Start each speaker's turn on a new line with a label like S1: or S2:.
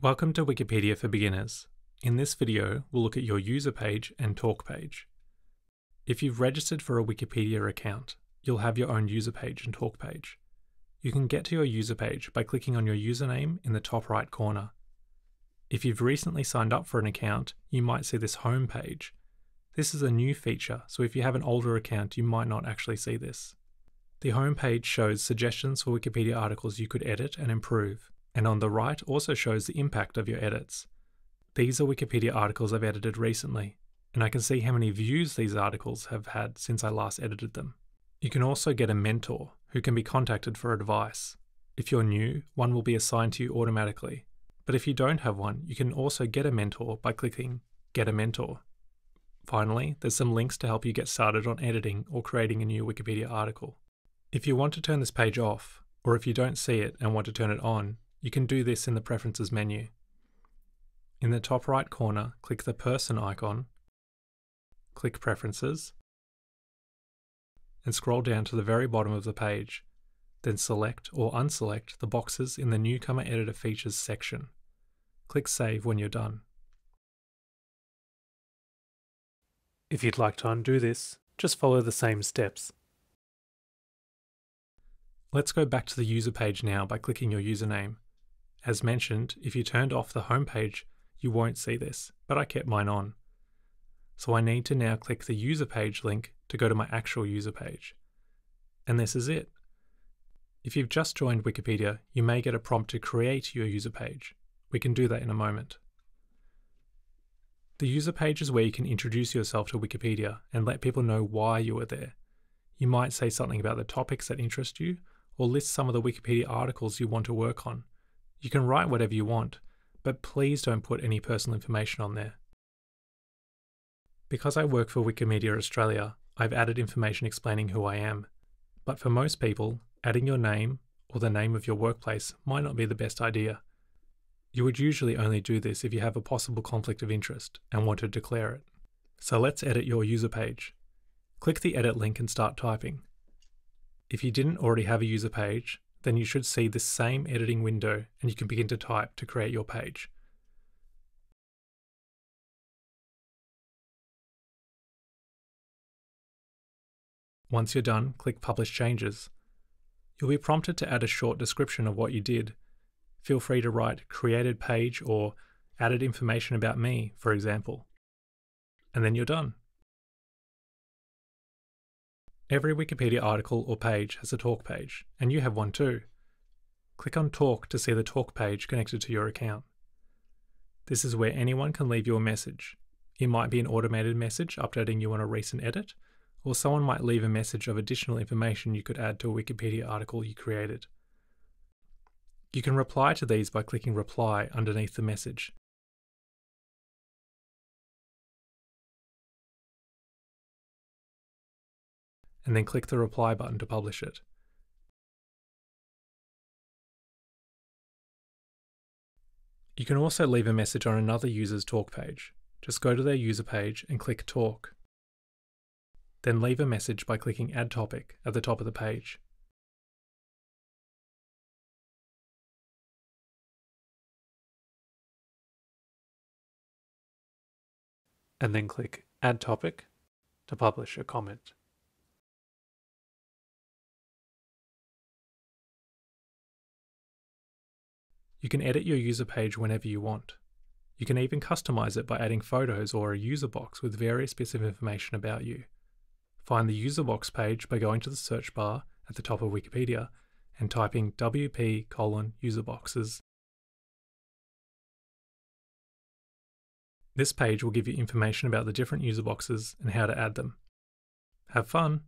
S1: Welcome to Wikipedia for Beginners. In this video, we'll look at your user page and talk page. If you've registered for a Wikipedia account, you'll have your own user page and talk page. You can get to your user page by clicking on your username in the top right corner. If you've recently signed up for an account, you might see this home page. This is a new feature, so if you have an older account, you might not actually see this. The home page shows suggestions for Wikipedia articles you could edit and improve and on the right also shows the impact of your edits. These are Wikipedia articles I've edited recently, and I can see how many views these articles have had since I last edited them. You can also get a mentor who can be contacted for advice. If you're new, one will be assigned to you automatically. But if you don't have one, you can also get a mentor by clicking Get a Mentor. Finally, there's some links to help you get started on editing or creating a new Wikipedia article. If you want to turn this page off, or if you don't see it and want to turn it on, you can do this in the Preferences menu. In the top right corner, click the person icon, click Preferences, and scroll down to the very bottom of the page. Then select or unselect the boxes in the Newcomer Editor Features section. Click Save when you're done. If you'd like to undo this, just follow the same steps. Let's go back to the user page now by clicking your username. As mentioned, if you turned off the home page, you won't see this, but I kept mine on. So I need to now click the user page link to go to my actual user page. And this is it. If you've just joined Wikipedia, you may get a prompt to create your user page. We can do that in a moment. The user page is where you can introduce yourself to Wikipedia and let people know why you are there. You might say something about the topics that interest you, or list some of the Wikipedia articles you want to work on, you can write whatever you want, but please don't put any personal information on there. Because I work for Wikimedia Australia, I've added information explaining who I am. But for most people, adding your name or the name of your workplace might not be the best idea. You would usually only do this if you have a possible conflict of interest and want to declare it. So let's edit your user page. Click the edit link and start typing. If you didn't already have a user page, then you should see the same editing window and you can begin to type to create your page. Once you're done, click Publish Changes. You'll be prompted to add a short description of what you did. Feel free to write created page or added information about me, for example. And then you're done. Every Wikipedia article or page has a talk page, and you have one too. Click on Talk to see the talk page connected to your account. This is where anyone can leave you a message. It might be an automated message updating you on a recent edit, or someone might leave a message of additional information you could add to a Wikipedia article you created. You can reply to these by clicking Reply underneath the message. And then click the reply button to publish it. You can also leave a message on another user's talk page. Just go to their user page and click Talk. Then leave a message by clicking Add Topic at the top of the page. And then click Add Topic to publish a comment. You can edit your user page whenever you want. You can even customize it by adding photos or a user box with various bits of information about you. Find the user box page by going to the search bar at the top of Wikipedia and typing wp colon user boxes. This page will give you information about the different user boxes and how to add them. Have fun!